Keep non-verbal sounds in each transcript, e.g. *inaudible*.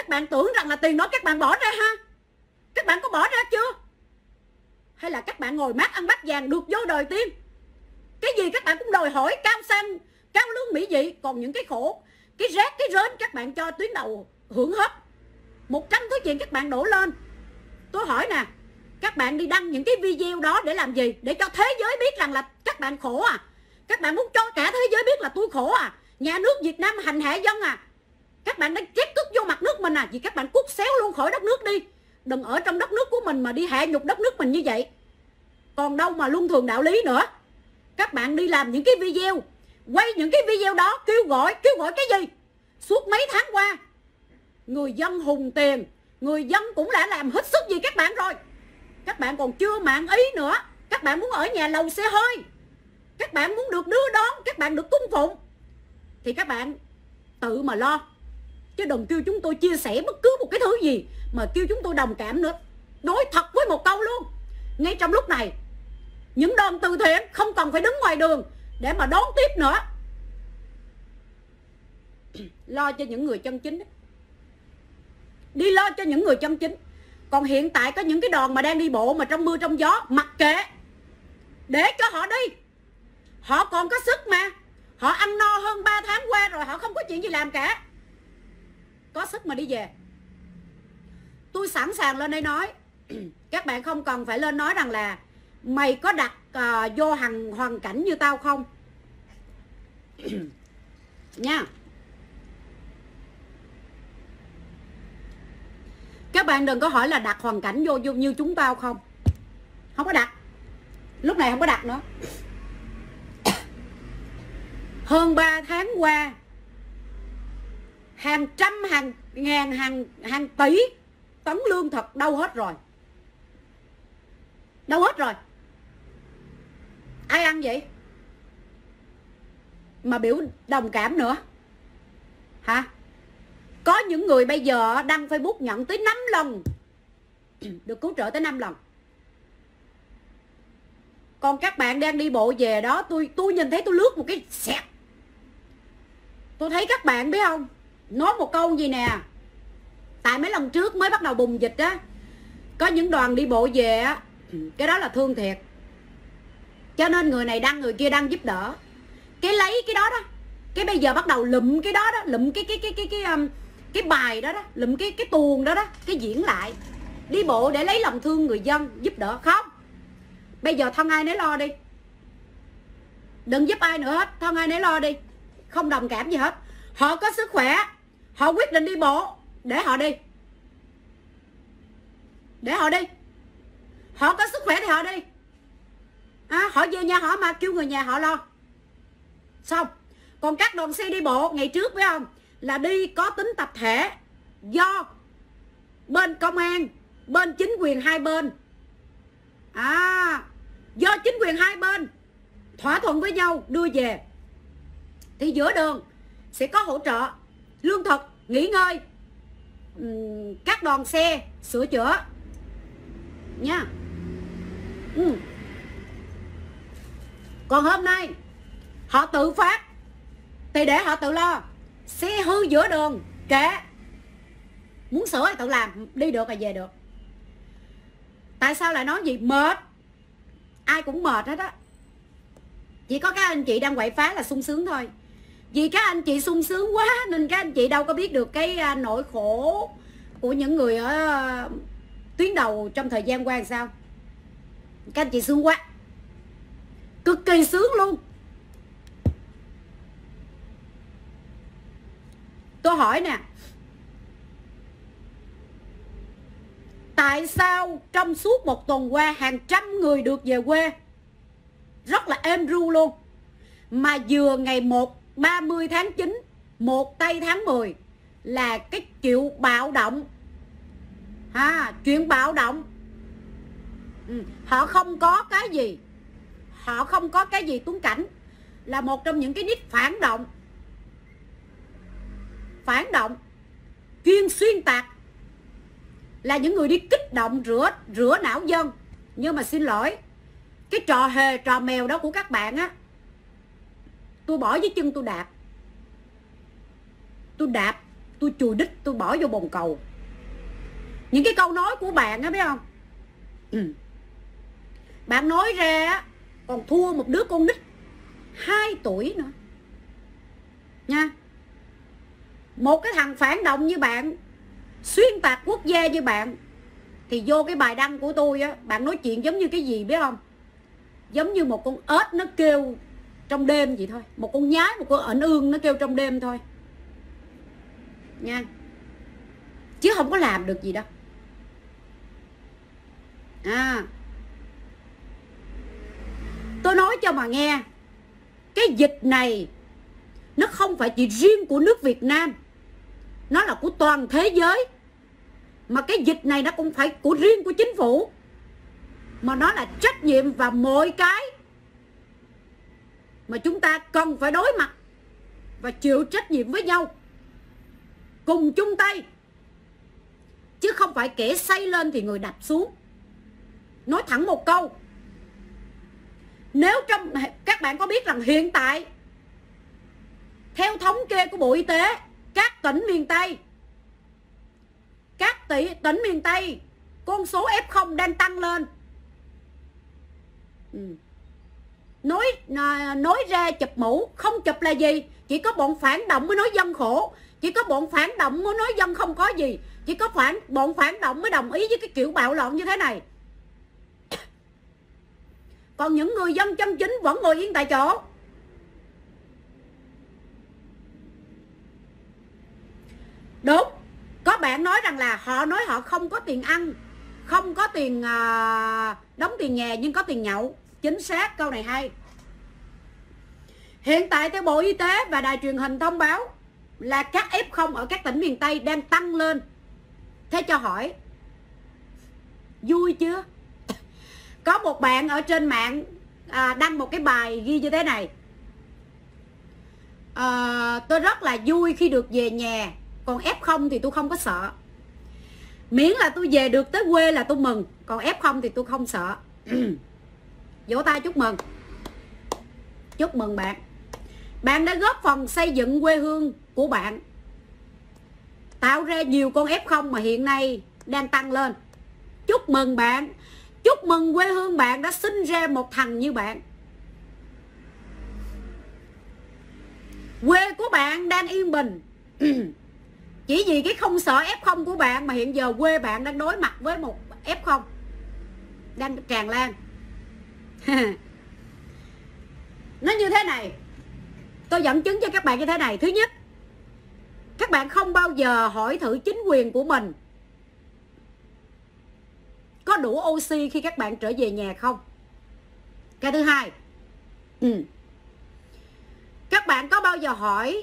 các bạn tưởng rằng là tiền đó các bạn bỏ ra ha? Các bạn có bỏ ra chưa? Hay là các bạn ngồi mát ăn bát vàng được vô đời tiên? Cái gì các bạn cũng đòi hỏi, cao sang, cao lương mỹ vị, còn những cái khổ, cái rác, cái rến các bạn cho tuyến đầu hưởng hết. Một trăm thứ chuyện các bạn đổ lên. Tôi hỏi nè, các bạn đi đăng những cái video đó để làm gì? Để cho thế giới biết rằng là các bạn khổ à. Các bạn muốn cho cả thế giới biết là tôi khổ à. Nhà nước việt nam hành hạ dân à các bạn đang chết cướp vô mặt nước mình à? Vì các bạn cút xéo luôn khỏi đất nước đi. Đừng ở trong đất nước của mình mà đi hạ nhục đất nước mình như vậy. Còn đâu mà luân thường đạo lý nữa. Các bạn đi làm những cái video, quay những cái video đó, kêu gọi kêu gọi cái gì? Suốt mấy tháng qua, người dân hùng tiền, người dân cũng đã làm hết sức gì các bạn rồi. Các bạn còn chưa mạng ý nữa. Các bạn muốn ở nhà lầu xe hơi. Các bạn muốn được đưa đón, các bạn được cung phụng. Thì các bạn tự mà lo chứ đừng kêu chúng tôi chia sẻ bất cứ một cái thứ gì mà kêu chúng tôi đồng cảm nữa. Nói thật với một câu luôn. Ngay trong lúc này, những đoàn từ thiện không cần phải đứng ngoài đường để mà đón tiếp nữa. *clears throat* Lo cho những người chân chính đi lo cho những người chân chính. Còn hiện tại có những cái đoàn mà đang đi bộ mà trong mưa trong gió, mặc kệ. Để cho họ đi. Họ còn có sức mà. Họ ăn no hơn 3 tháng qua rồi, họ không có chuyện gì làm cả có sức mà đi về. Tôi sẵn sàng lên đây nói. *clears throat* Các bạn không cần phải lên nói rằng là mày có đặt uh, vô hằng hoàn cảnh như tao không? *clears throat* Nha. Các bạn đừng có hỏi là đặt hoàn cảnh vô, vô như chúng tao không? Không có đặt. Lúc này không có đặt nữa. *clears throat* Hơn 3 tháng qua hàng trăm hàng ngàn hàng hàng tỷ tấn lương thực đâu hết rồi. Đâu hết rồi. Ai ăn vậy? Mà biểu đồng cảm nữa. Hả? Có những người bây giờ đăng facebook nhận tới 5 lần. *clears throat* Được cứu trợ tới 5 lần. Còn các bạn đang đi bộ về đó, tôi tôi nhìn thấy tôi lướt một cái xẹt. Tôi thấy các bạn biết không? Nói một câu gì nè? Tại mấy lần trước mới bắt đầu bùng dịch á có những đoàn đi bộ về á ừ, cái đó là thương thiệt. Cho nên người này đăng người kia đăng giúp đỡ. Cái lấy cái đó đó cái bây giờ bắt đầu lụm cái đó đó lụm cái cái cái cái cái um, cái bài đó đó lụm cái cái tuồng đó đó cái diễn lại. Đi bộ để lấy lòng thương người dân giúp đỡ không bây giờ thân ai nấy lo đi. Đừng giúp ai nữa hết thân ai nấy lo đi. Không đồng cảm gì hết. Họ có sức khỏe họ quyết định đi bộ. Để họ đi. Để họ đi. Họ có sức khỏe thì họ đi. À, họ về nhà họ mà kêu người nhà họ lo. Xong còn các đoàn xe đi bộ ngày trước phải không? Là đi có tính tập thể do bên công an bên chính quyền hai bên. À do chính quyền hai bên thỏa thuận với nhau đưa về. Thì giữa đường sẽ có hỗ trợ lương thực, nghỉ ngơi. Các đoàn xe, sửa chữa. Nha. Ừ. còn hôm nay, họ tự phát. Thì để họ tự lo. Xe hư giữa đường, kệ. Muốn sửa thì tự làm, đi được là về được. Tại sao lại nói gì? Mệt. Ai cũng mệt hết á. Chỉ có các anh chị đang quậy phá là sung sướng thôi vì các anh chị sung sướng quá, nên các anh chị đâu có biết được cái à, nỗi khổ của những người ở à, tuyến đầu trong thời gian qua làm sao. Các anh chị sướng quá. Cực kỳ sướng luôn. Tôi hỏi nè. Tại sao trong suốt một tuần qua hàng trăm người được về quê? Rất là êm ru luôn. Mà vừa ngày 1 30 tháng 9 một tây tháng 10 là cái chịu bạo động. Ha, chuyện bạo động. Ừ. họ không có cái gì, họ không có cái gì tuấn cảnh, là một trong những cái nick phản động. Phản động, chuyên xuyên tạc, là những người đi kích động rửa rửa não dân. Nhưng mà xin lỗi, cái trò hề, trò mèo đó của các bạn á tôi bỏ dưới chân tôi đạp. Tôi đạp, tôi chùi đít, tôi bỏ vô bồn cầu. Những cái câu nói của bạn á, biết không? Ừ. bạn nói ra còn thua một đứa con nít 2 tuổi nữa. Nha. Một cái thằng phản động như bạn, xuyên tạc quốc gia như bạn, thì vô cái bài đăng của tôi á, bạn nói chuyện giống như cái gì, biết không? Giống như một con ếch nó kêu trong đêm vậy thôi. Một con nhái, một con ẩn ương nó kêu trong đêm thôi. Nha. Chứ không có làm được gì đâu. À. Tôi nói cho mà nghe, cái dịch này nó không phải chỉ riêng của nước Việt Nam. Nó là của toàn thế giới. Mà cái dịch này nó cũng phải của riêng của chính phủ. Mà nó là trách nhiệm và mọi cái mà chúng ta cần phải đối mặt và chịu trách nhiệm với nhau. Cùng chung tay. Chứ không phải kẻ xây lên thì người đập xuống. Nói thẳng một câu. Nếu trong các bạn có biết rằng hiện tại theo thống kê của Bộ Y tế các tỉnh miền Tây các tỷ, tỉnh miền Tây con số F0 đang tăng lên. Ừ nói à, nói ra chụp mũ không chụp là gì? Chỉ có bọn phản động mới nói dân khổ. Chỉ có bọn phản động mới nói dân không có gì. Chỉ có phản bọn phản động mới đồng ý với cái kiểu bạo loạn như thế này. Còn những người dân chân chính vẫn ngồi yên tại chỗ. Đúng. Có bạn nói rằng là họ nói họ không có tiền ăn không có tiền à, đóng tiền nhà nhưng có tiền nhậu chính xác câu này hay. Hiện tại theo bộ y tế và đài truyền hình thông báo là các f0 ở các tỉnh miền tây đang tăng lên. Thế cho hỏi vui chưa? Có một bạn ở trên mạng à, đăng một cái bài ghi như thế này. À, tôi rất là vui khi được về nhà còn f không thì tôi không có sợ. Miễn là tôi về được tới quê là tôi mừng còn f không thì tôi không sợ. *clears throat* vỗ tay chúc mừng. Chúc mừng bạn. Bạn đã góp phần xây dựng quê hương của bạn. Tạo ra nhiều con f0 mà hiện nay đang tăng lên. Chúc mừng bạn. Chúc mừng quê hương bạn đã sinh ra một thằng như bạn. Quê của bạn đang yên bình. *clears throat* Chỉ vì cái không sợ f0 của bạn mà hiện giờ quê bạn đang đối mặt với một f0 đang tràn lan. *laughs* nó như thế này. Tôi dẫn chứng cho các bạn như thế này. Thứ nhất, các bạn không bao giờ hỏi thử chính quyền của mình có đủ oxy khi các bạn trở về nhà không? Cái thứ hai ừ. các bạn có bao giờ hỏi,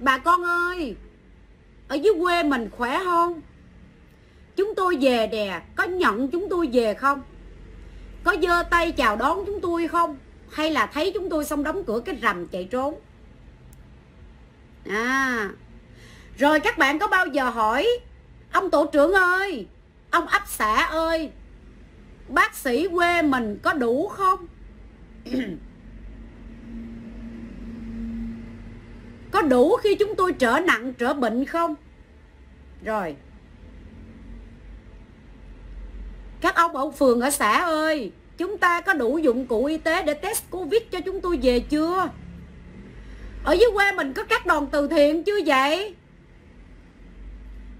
bà con ơi, ở dưới quê mình khỏe không? Chúng tôi về đè có nhận chúng tôi về không? Có giơ tay chào đón chúng tôi không? Hay là thấy chúng tôi xong đóng cửa cái rầm chạy trốn? À rồi các bạn có bao giờ hỏi, ông tổ trưởng ơi, ông ấp xã ơi, bác sĩ quê mình có đủ không? *clears throat* Có đủ khi chúng tôi trở nặng, trở bệnh không? Rồi. Các ông ở phường, ở xã ơi chúng ta có đủ dụng cụ y tế để test covid cho chúng tôi về chưa? Ở dưới quê mình có các đoàn từ thiện chưa vậy?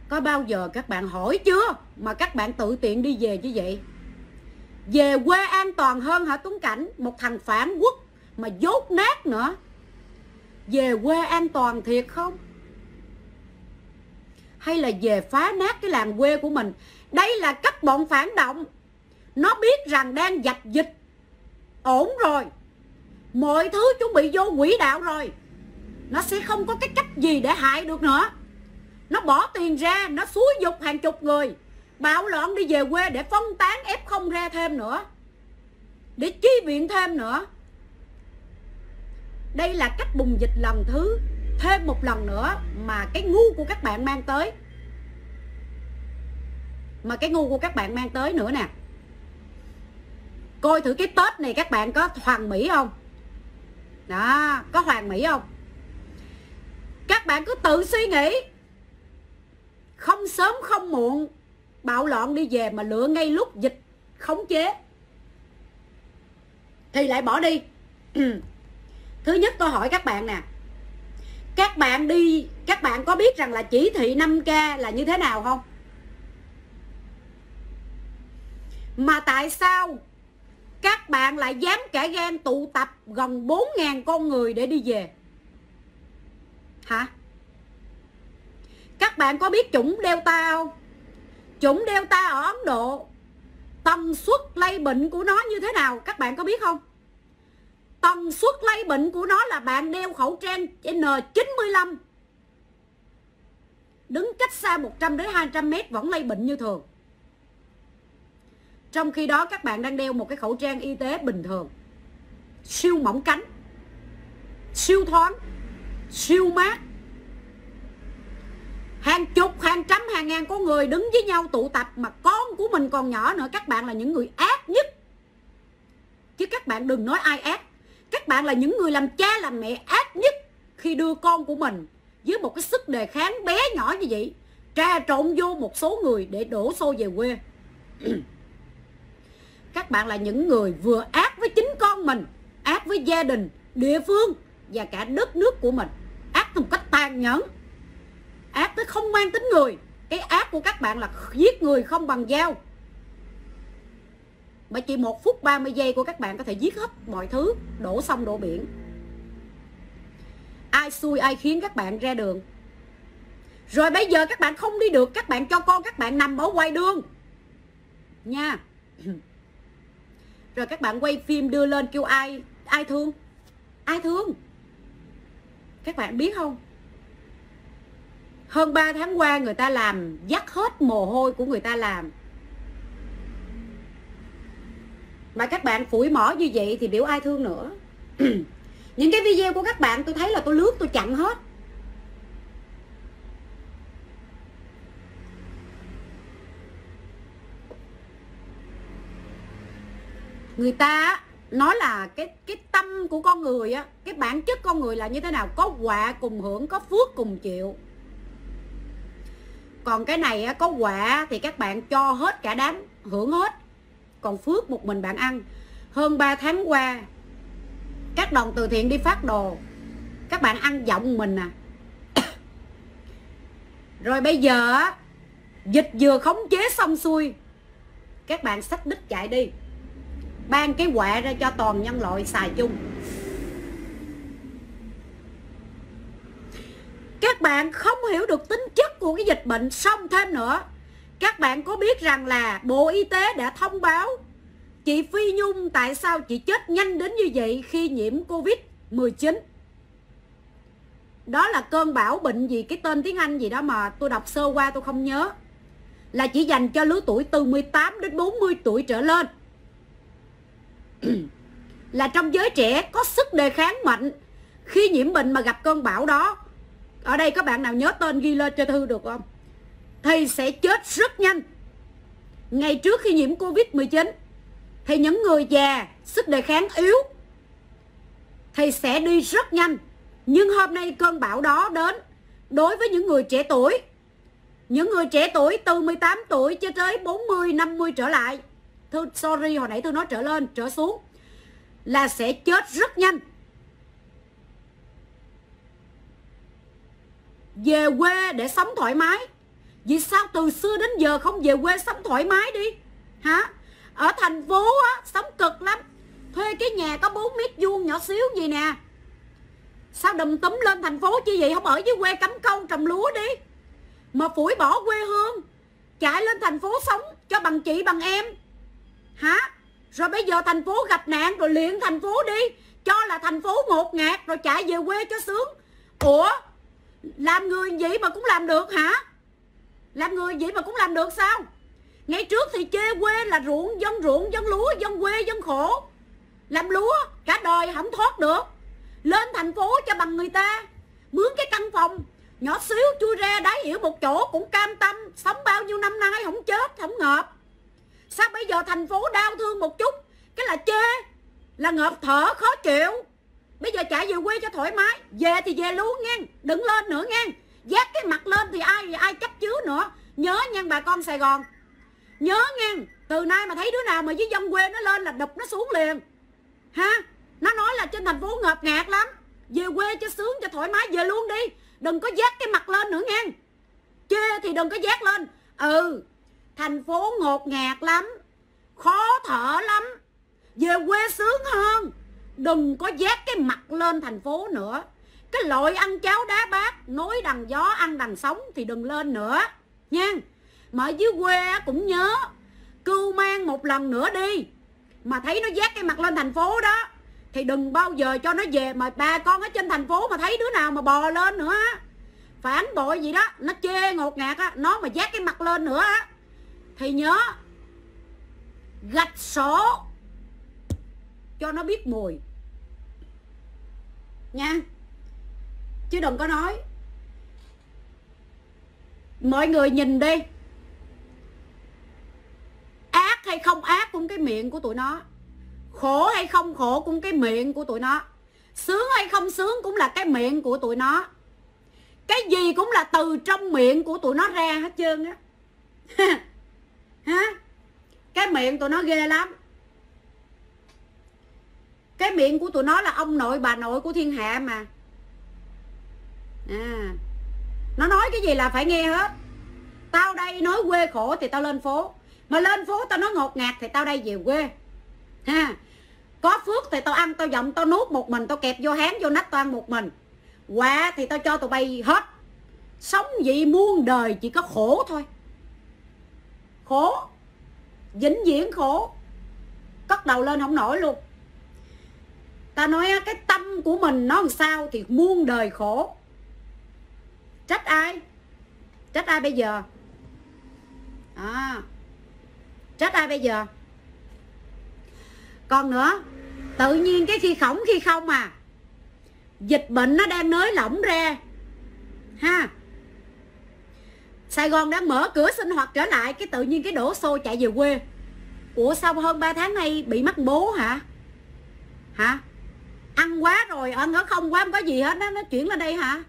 Có bao giờ các bạn hỏi chưa mà các bạn tự tiện đi về như vậy? Về quê an toàn hơn hả Tuấn Cảnh? Một thằng phản quốc mà dốt nát nữa. Về quê an toàn thiệt không? Hay là về phá nát cái làng quê của mình? Đây là cách bọn phản động nó biết rằng đang dập dịch. Ổn rồi. Mọi thứ chuẩn bị vô quỹ đạo rồi. Nó sẽ không có cái cách gì để hại được nữa. Nó bỏ tiền ra, nó xúi dục hàng chục người. Bạo loạn đi về quê để phân tán f không ra thêm nữa. Để chi viện thêm nữa. Đây là cách bùng dịch lần thứ, thêm một lần nữa mà cái ngu của các bạn mang tới. Mà cái ngu của các bạn mang tới nữa nè coi thử cái tết này các bạn có hoàng mỹ không? Đó, có hoàng mỹ không? Các bạn cứ tự suy nghĩ. Không sớm, không muộn, bạo loạn đi về mà lựa ngay lúc dịch khống chế. Thì lại bỏ đi. *clears throat* Thứ nhất tôi hỏi các bạn nè. Các bạn đi, các bạn có biết rằng là chỉ thị 5k là như thế nào không? Mà tại sao các bạn lại dám kẻ gan tụ tập gần 4.000 con người để đi về. Hả? Các bạn có biết chủng Delta không? Chủng Delta ở Ấn Độ, tần suất lây bệnh của nó như thế nào? Các bạn có biết không? Tần suất lây bệnh của nó là bạn đeo khẩu trang N95 đứng cách xa 100 đến 200 mét vẫn lây bệnh như thường trong khi đó, các bạn đang đeo một cái khẩu trang y tế bình thường. Siêu mỏng cánh, siêu thoáng, siêu mát. Hàng chục, hàng trăm, hàng ngàn có người đứng với nhau tụ tập mà con của mình còn nhỏ nữa. Các bạn là những người ác nhất. Chứ các bạn đừng nói ai ác. Các bạn là những người làm cha, làm mẹ ác nhất khi đưa con của mình với một cái sức đề kháng bé nhỏ như vậy, trà trộn vô một số người để đổ xô về quê. *clears throat* các bạn là những người vừa ác với chính con mình, ác với gia đình, địa phương và cả đất nước của mình. Ác một cách tàn nhẫn, ác tới không mang tính người. Cái ác của các bạn là giết người không bằng dao. Mà chỉ một phút 30 giây của các bạn có thể giết hết mọi thứ, đổ sông, đổ biển. Ai xui, ai khiến các bạn ra đường. Rồi bây giờ các bạn không đi được, các bạn cho con các bạn nằm ở ngoài đường. Nha rồi các bạn quay phim đưa lên kêu ai ai thương? Ai thương? Các bạn biết không? Hơn 3 tháng qua người ta làm dắt hết mồ hôi của người ta làm. Mà các bạn phủi mỏ như vậy thì biểu ai thương nữa? *clears throat* Những cái video của các bạn tôi thấy là tôi lướt tôi chặn hết. Người ta nói là cái cái tâm của con người á cái bản chất con người là như thế nào? Có quả cùng hưởng có phước cùng chịu. Còn cái này á, có quả thì các bạn cho hết cả đám hưởng hết. Còn phước một mình bạn ăn. Hơn 3 tháng qua các đoàn từ thiện đi phát đồ. Các bạn ăn giọng mình à. *coughs* Rồi bây giờ dịch vừa khống chế xong xuôi các bạn xách đích chạy đi ban cái quẹ ra cho toàn nhân loại xài chung. Các bạn không hiểu được tính chất của cái dịch bệnh, xong thêm nữa. Các bạn có biết rằng là bộ y tế đã thông báo, chị phi nhung tại sao chị chết nhanh đến như vậy khi nhiễm covid 19 đó là cơn bão bệnh gì, cái tên tiếng anh gì đó mà tôi đọc sơ qua tôi không nhớ. Là chỉ dành cho lứa tuổi từ 18 đến 40 tuổi trở lên là trong giới trẻ có sức đề kháng mạnh. Khi nhiễm bệnh mà gặp cơn bão đó, ở đây các bạn nào nhớ tên ghi lên cho thư được không? Thì sẽ chết rất nhanh. Ngày trước khi nhiễm covid 19 thì những người già sức đề kháng yếu. Thì sẽ đi rất nhanh. Nhưng hôm nay cơn bão đó đến, đối với những người trẻ tuổi. Những người trẻ tuổi từ 18 tuổi cho tới 40 50 trở lại. Thư, sorry hồi nãy tôi nói trở lên trở xuống. Là sẽ chết rất nhanh. Về quê để sống thoải mái. Vì sao từ xưa đến giờ không về quê sống thoải mái đi? Hả? Ở thành phố á sống cực lắm. Thuê cái nhà có 4 mét vuông nhỏ xíu gì nè. Sao đùm túm lên thành phố chi vậy? Không ở dưới quê cắm câu trồng lúa đi. Mà phủi bỏ quê hương. Chạy lên thành phố sống cho bằng chị bằng em hả? Rồi bây giờ thành phố gặp nạn rồi liền thành phố đi. Cho là thành phố ngột ngạt rồi chạy về quê cho sướng. Ủa? Làm người vậy mà cũng làm được hả? Làm người vậy mà cũng làm được sao? Ngày trước thì chê quê là ruộng dân ruộng, dân lúa, dân quê, dân khổ. Làm lúa, cả đời không thoát được. Lên thành phố cho bằng người ta. Mướn cái căn phòng. Nhỏ xíu, chui ra đáy hiểu một chỗ cũng cam tâm. Sống bao nhiêu năm nay không chết, không ngợp sao bây giờ thành phố đau thương một chút? Cái là chê, là ngợp thở, khó chịu. Bây giờ chạy về quê cho thoải mái. Về thì về luôn nghe. Đừng lên nữa nghe. Giác cái mặt lên thì ai ai chấp chứa nữa. Nhớ nha, bà con Sài Gòn. Nhớ nghe. Từ nay mà thấy đứa nào mà với dân quê nó lên là đục nó xuống liền. Ha? Nó nói là trên thành phố ngợp ngạt lắm. Về quê cho sướng, cho thoải mái, về luôn đi. Đừng có giác cái mặt lên nữa nghe. Chê thì đừng có giác lên. Ừ Thành phố ngột ngạt lắm, Khó thở lắm, Về quê sướng hơn. Đừng có dát cái mặt lên thành phố nữa. Cái loại ăn cháo đá bát, Nối đằng gió ăn đằng sống Thì đừng lên nữa, Nha. Mà ở dưới quê cũng nhớ, Cưu mang một lần nữa đi. Mà thấy nó dát cái mặt lên thành phố đó, Thì đừng bao giờ cho nó về Mà ba con ở trên thành phố mà thấy đứa nào mà bò lên nữa Phản bội gì đó, Nó chê ngột ngạt á, Nó mà dát cái mặt lên nữa á. Thì nhớ, Gạch số Cho nó biết mùi. Nha. Chứ đừng có nói. Mọi người nhìn đi. Ác hay không ác cũng cái miệng của tụi nó. Khổ hay không khổ cũng cái miệng của tụi nó. Sướng hay không sướng cũng là cái miệng của tụi nó. Cái gì cũng là từ trong miệng của tụi nó ra hết trơn á. *laughs* Ha Cái miệng tụi nó ghê lắm. Cái miệng của tụi nó là ông nội, bà nội của thiên hạ mà. À nó nói cái gì là phải nghe hết. Tao đây nói quê khổ thì tao lên phố. Mà lên phố tao nói ngột ngạt thì tao đây về quê. Ha, có phước thì tao ăn, tao giọng tao nuốt một mình, tao kẹp vô hán vô nách tao ăn một mình. Quả thì tao cho tụi bay hết. Sống vậy muôn đời chỉ có khổ thôi khổ. Vĩnh viễn khổ. Cất đầu lên không nổi luôn. Ta nói cái tâm của mình nó làm sao thì muôn đời khổ. Trách ai? Trách ai bây giờ? À, trách ai bây giờ? Còn nữa tự nhiên cái khi khổng khi không à dịch bệnh nó đang nới lỏng ra. Ha. Sài Gòn đã mở cửa sinh hoạt trở lại, cái tự nhiên cái đổ xô chạy về quê. Ủa sao hơn 3 tháng nay bị mắc bố hả? Hả? Ăn quá rồi, ăn ở không quá, không có gì hết đó nó chuyển lên đây hả?